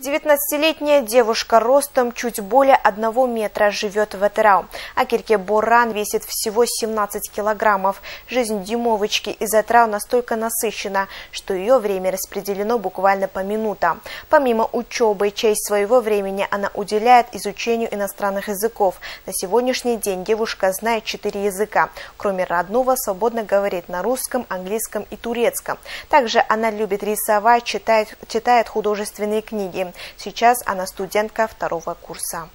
19-летняя девушка ростом чуть более одного метра живет в Этерау. А Кирке Боран весит всего 17 килограммов. Жизнь дюймовочки из Этерау настолько насыщена, что ее время распределено буквально по минутам. Помимо учебы, часть своего времени она уделяет изучению иностранных языков. На сегодняшний день девушка знает четыре языка. Кроме родного, свободно говорит на русском, английском и турецком. Также она любит рисовать, читает, читает художественные книги. Сейчас она студентка второго курса.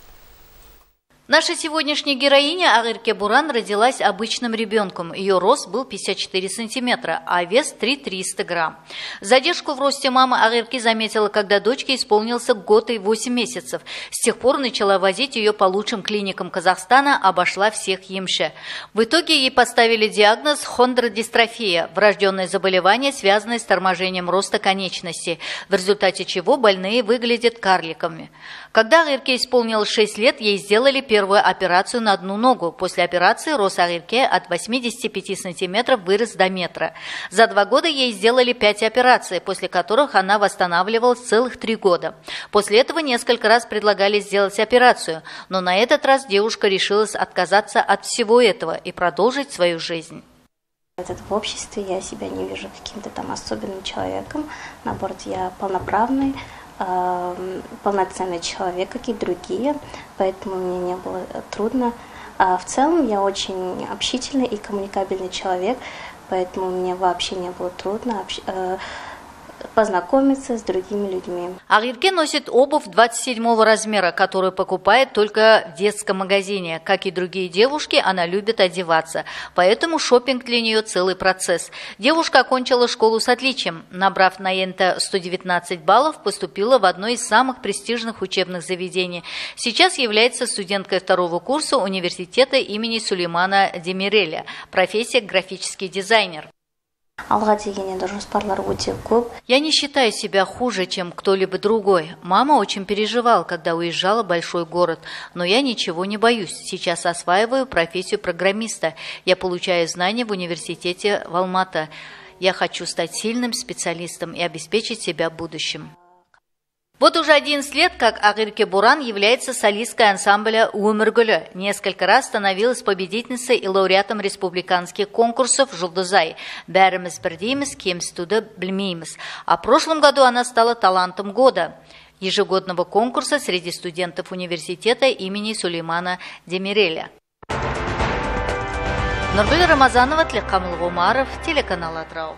Наша сегодняшняя героиня Агырке Буран родилась обычным ребенком. Ее рост был 54 сантиметра, а вес 3-300 грамм. Задержку в росте мама Агырки заметила, когда дочке исполнился год и 8 месяцев. С тех пор начала возить ее по лучшим клиникам Казахстана, обошла всех емши. В итоге ей поставили диагноз хондродистрофия – врожденное заболевание, связанное с торможением роста конечностей, в результате чего больные выглядят карликами. Когда Агырке исполнилось 6 лет, ей сделали первый первую операцию на одну ногу. После операции рост Арирке от 85 сантиметров вырос до метра. За два года ей сделали пять операций, после которых она восстанавливалась целых три года. После этого несколько раз предлагали сделать операцию, но на этот раз девушка решилась отказаться от всего этого и продолжить свою жизнь. В обществе я себя не вижу каким-то там особенным человеком. Наоборот, я полноправный, полноценный человек, как и другие, поэтому мне не было трудно. А в целом я очень общительный и коммуникабельный человек, поэтому мне вообще не было трудно э, познакомиться с другими людьми. Агирке носит обувь 27 размера, которую покупает только в детском магазине. Как и другие девушки, она любит одеваться, поэтому шопинг для нее целый процесс. Девушка окончила школу с отличием. Набрав на ЕНТ 119 баллов, поступила в одно из самых престижных учебных заведений. Сейчас является студенткой второго курса университета имени Сулеймана Демиреля, профессия графический дизайнер. Я не считаю себя хуже, чем кто-либо другой. Мама очень переживала, когда уезжала в большой город, но я ничего не боюсь. Сейчас осваиваю профессию программиста. Я получаю знания в университете в Алмата. Я хочу стать сильным специалистом и обеспечить себя будущим. Вот уже 11 лет, как Агирке Буран является солисткой ансамбля «Умыргүлі». Несколько раз становилась победительницей и лауреатом республиканских конкурсов «Жулдызай». «Бәріміз бірдейміз, кемсітуді білмейміз». А в прошлом году она стала талантом года ежегодного конкурса среди студентов университета имени Сулеймана Демиреля. Нургүл Рамазанова, Тлекамыл Гумаров, телеканал «Атрау».